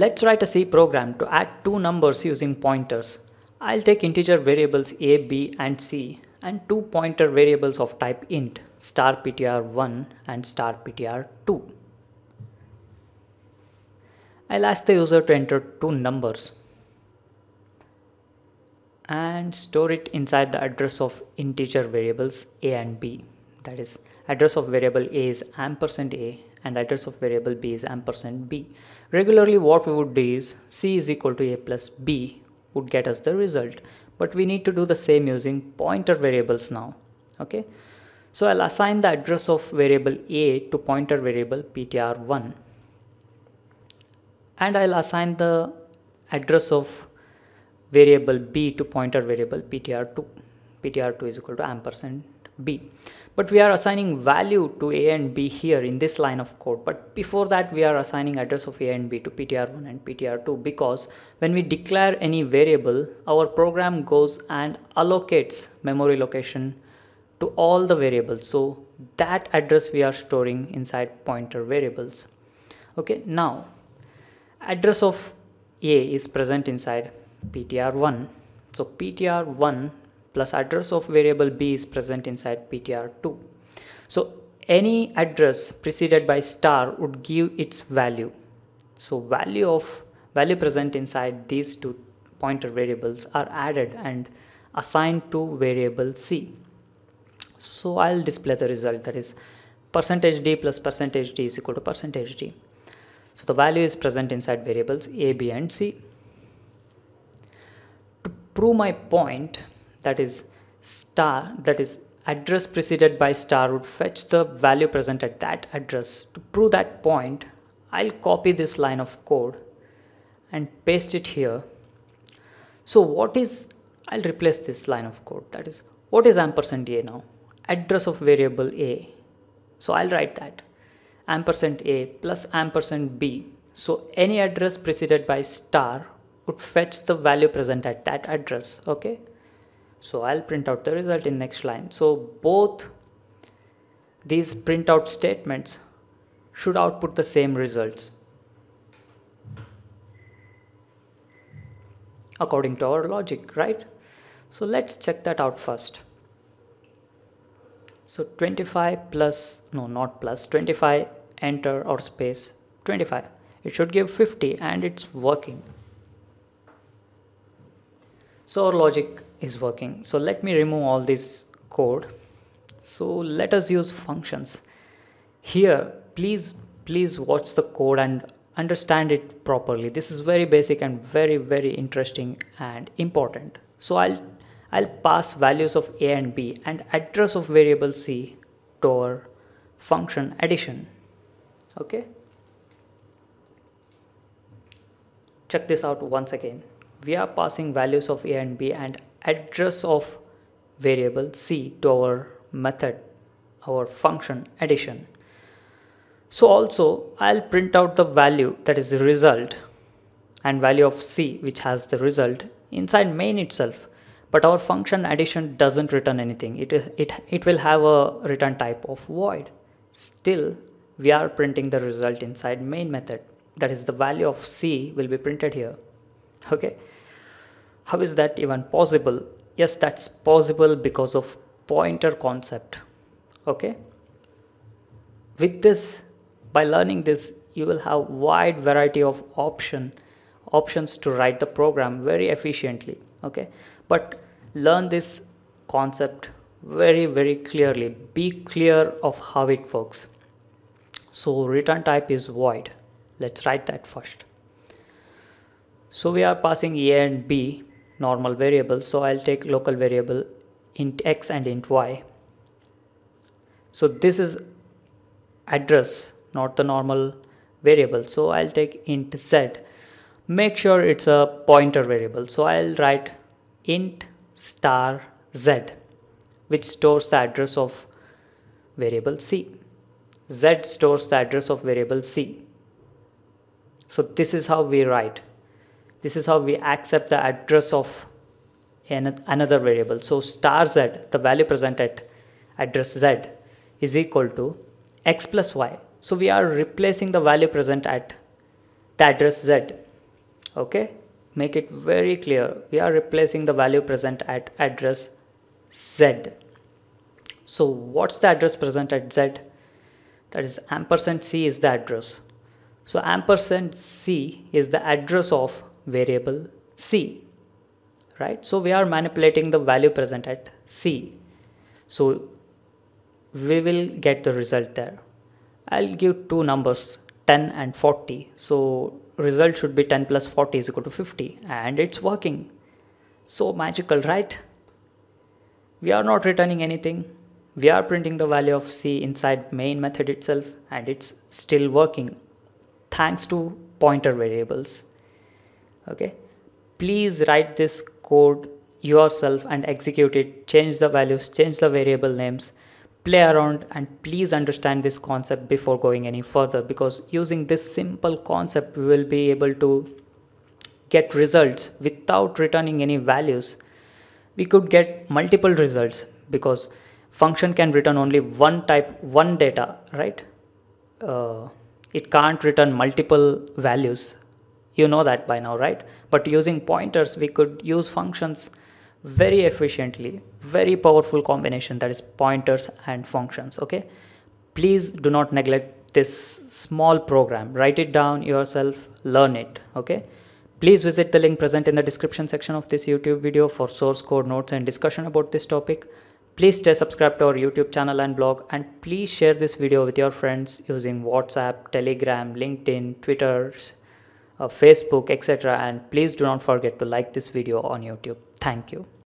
Let's write a C program to add two numbers using pointers. I'll take integer variables a, b and c and two pointer variables of type int star ptr1 and star ptr2. I'll ask the user to enter two numbers and store it inside the address of integer variables a and b. That is address of variable a is ampersand a and address of variable b is ampersand b. Regularly what we would do is c is equal to a plus b would get us the result. But we need to do the same using pointer variables now okay? So I'll assign the address of variable a to pointer variable ptr1 and I'll assign the address of variable b to pointer variable ptr2 ptr2 is equal to ampersand b. But we are assigning value to a and b here in this line of code. But before that we are assigning address of a and b to ptr1 and ptr2 because when we declare any variable our program goes and allocates memory location to all the variables. So that address we are storing inside pointer variables. Okay now address of a is present inside ptr1 so ptr1 plus address of variable b is present inside ptr2 so any address preceded by star would give its value. So value of value present inside these two pointer variables are added and assigned to variable c. So i'll display the result that is percentage d plus percentage d is equal to percentage d. So the value is present inside variables a b and c. To prove my point that is star that is address preceded by star would fetch the value present at that address. To prove that point I'll copy this line of code and paste it here. So what is I'll replace this line of code. That is what is ampersand a now? Address of variable a. So I'll write that. Ampersand a plus ampersand b. So any address preceded by star would fetch the value present at that address okay so I'll print out the result in next line. So both these printout statements should output the same results according to our logic right? So let's check that out first. So 25 plus no not plus 25 enter or space 25 it should give 50 and it's working so our logic is working. So let me remove all this code. So let us use functions. Here please please watch the code and understand it properly. This is very basic and very very interesting and important. So i'll i'll pass values of a and b and address of variable c to our function addition. Okay? Check this out once again we are passing values of a and b and address of variable c to our method our function addition. So also I'll print out the value that is the result and value of c which has the result inside main itself. But our function addition doesn't return anything. It is it it will have a return type of void. Still we are printing the result inside main method. That is the value of c will be printed here okay. How is that even possible? Yes that's possible because of pointer concept. Okay. With this by learning this you will have wide variety of option options to write the program very efficiently. Okay. But learn this concept very very clearly. Be clear of how it works. So return type is void. Let's write that first so we are passing a and b normal variables so I'll take local variable int x and int y. So this is address not the normal variable. So I'll take int z. Make sure it's a pointer variable. So I'll write int star z which stores the address of variable c. Z stores the address of variable c. So this is how we write this is how we accept the address of another variable. So star z the value present at address z is equal to x plus y. So we are replacing the value present at the address z. Okay? Make it very clear. We are replacing the value present at address z. So what's the address present at z? That is ampersand c is the address. So ampersand c is the address of variable c right? So we are manipulating the value present at c. So we will get the result there. I'll give two numbers 10 and 40 so result should be 10 plus 40 is equal to 50 and it's working. So magical right? We are not returning anything. We are printing the value of c inside main method itself and it's still working thanks to pointer variables okay. Please write this code yourself and execute it. Change the values change the variable names. Play around and please understand this concept before going any further because using this simple concept we will be able to get results without returning any values. We could get multiple results because function can return only one type one data right? Uh, it can't return multiple values you know that by now right? But using pointers we could use functions very efficiently very powerful combination that is pointers and functions okay? Please do not neglect this small program. Write it down yourself learn it okay? Please visit the link present in the description section of this youtube video for source code notes and discussion about this topic. Please stay subscribed to our youtube channel and blog and please share this video with your friends using whatsapp telegram linkedin twitter Uh, facebook etc and please do not forget to like this video on youtube. Thank you